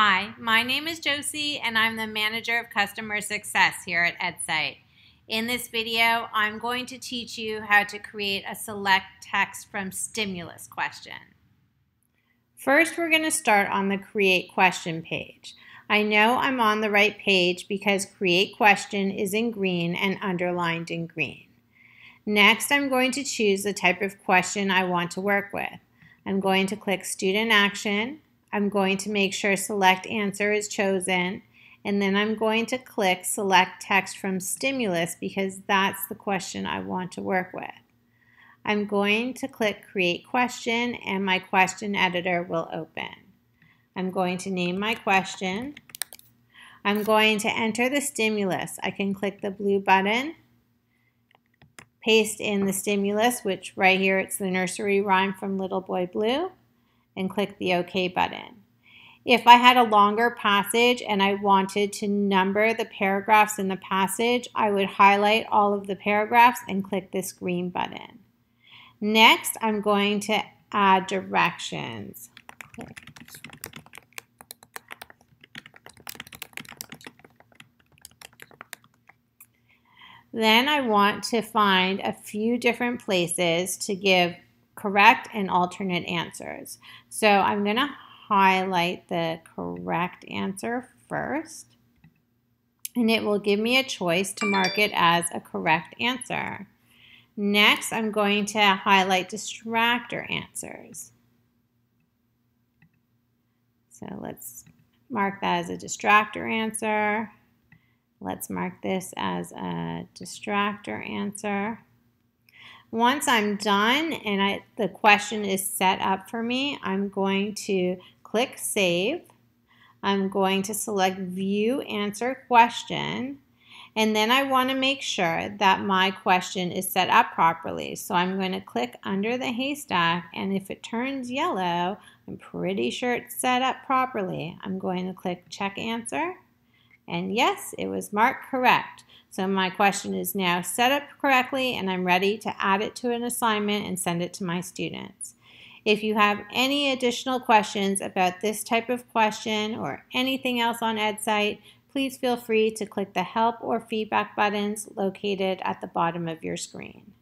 Hi, my name is Josie and I'm the Manager of Customer Success here at Edcite. In this video, I'm going to teach you how to create a select text from stimulus question. First, we're going to start on the Create Question page. I know I'm on the right page because Create Question is in green and underlined in green. Next, I'm going to choose the type of question I want to work with. I'm going to click Student Action, I'm going to make sure select answer is chosen and then I'm going to click select text from stimulus because that's the question I want to work with. I'm going to click create question and my question editor will open. I'm going to name my question. I'm going to enter the stimulus. I can click the blue button, paste in the stimulus, which right here it's the nursery rhyme from Little Boy Blue and click the OK button. If I had a longer passage and I wanted to number the paragraphs in the passage, I would highlight all of the paragraphs and click this green button. Next, I'm going to add directions. Then I want to find a few different places to give correct and alternate answers. So I'm going to highlight the correct answer first. And it will give me a choice to mark it as a correct answer. Next, I'm going to highlight distractor answers. So let's mark that as a distractor answer. Let's mark this as a distractor answer. Once I'm done and I, the question is set up for me, I'm going to click Save. I'm going to select View Answer Question. And then I want to make sure that my question is set up properly. So I'm going to click under the haystack and if it turns yellow, I'm pretty sure it's set up properly. I'm going to click Check Answer. And yes, it was marked correct. So my question is now set up correctly and I'm ready to add it to an assignment and send it to my students. If you have any additional questions about this type of question or anything else on Edcite, please feel free to click the help or feedback buttons located at the bottom of your screen.